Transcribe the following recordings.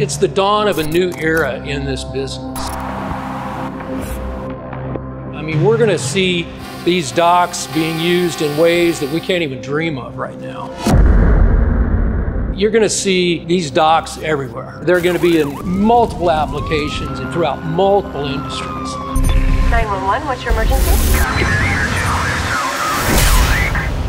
It's the dawn of a new era in this business. I mean, we're going to see these docks being used in ways that we can't even dream of right now. You're going to see these docks everywhere. They're going to be in multiple applications and throughout multiple industries. 911, what's your emergency?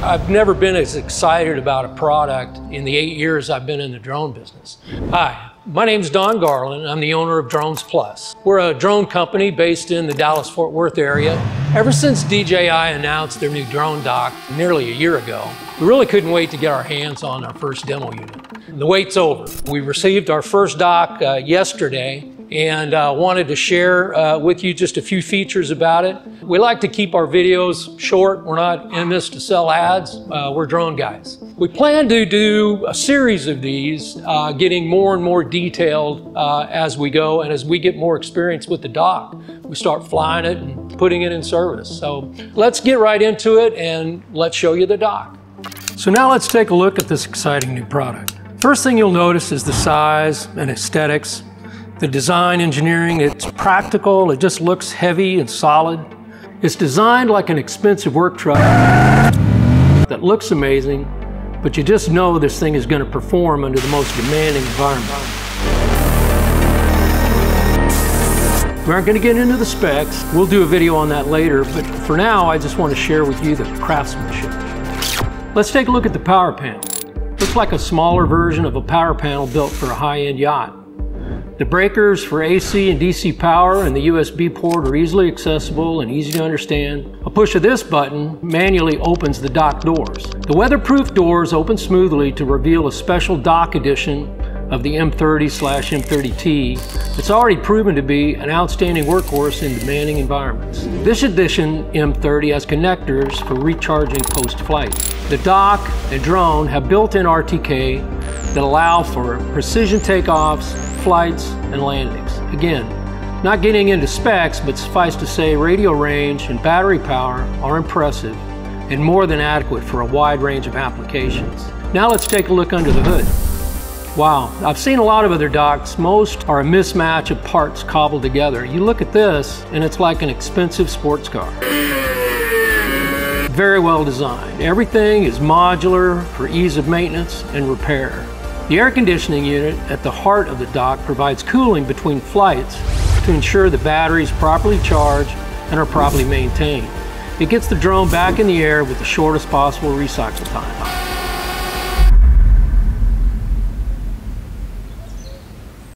I've never been as excited about a product in the eight years I've been in the drone business. Hi, my name is Don Garland. I'm the owner of Drones Plus. We're a drone company based in the Dallas Fort Worth area. Ever since DJI announced their new drone dock nearly a year ago, we really couldn't wait to get our hands on our first demo unit. The wait's over. We received our first dock uh, yesterday and uh, wanted to share uh, with you just a few features about it. We like to keep our videos short. We're not in this to sell ads. Uh, we're drone guys. We plan to do a series of these, uh, getting more and more detailed uh, as we go and as we get more experience with the dock. We start flying it and putting it in service. So let's get right into it and let's show you the dock. So now let's take a look at this exciting new product. First thing you'll notice is the size and aesthetics the design engineering, it's practical, it just looks heavy and solid. It's designed like an expensive work truck that looks amazing, but you just know this thing is going to perform under the most demanding environment. We aren't going to get into the specs. We'll do a video on that later, but for now, I just want to share with you the craftsmanship. Let's take a look at the power panel. Looks like a smaller version of a power panel built for a high-end yacht. The breakers for AC and DC power and the USB port are easily accessible and easy to understand. A push of this button manually opens the dock doors. The weatherproof doors open smoothly to reveal a special dock edition of the M30-M30T. It's already proven to be an outstanding workhorse in demanding environments. This edition M30 has connectors for recharging post-flight. The dock and drone have built-in RTK that allow for precision takeoffs, flights, and landings. Again, not getting into specs, but suffice to say radio range and battery power are impressive and more than adequate for a wide range of applications. Now let's take a look under the hood. Wow, I've seen a lot of other docks. Most are a mismatch of parts cobbled together. You look at this and it's like an expensive sports car. Very well designed. Everything is modular for ease of maintenance and repair. The air conditioning unit at the heart of the dock provides cooling between flights to ensure the battery is properly charged and are properly maintained. It gets the drone back in the air with the shortest possible recycle time.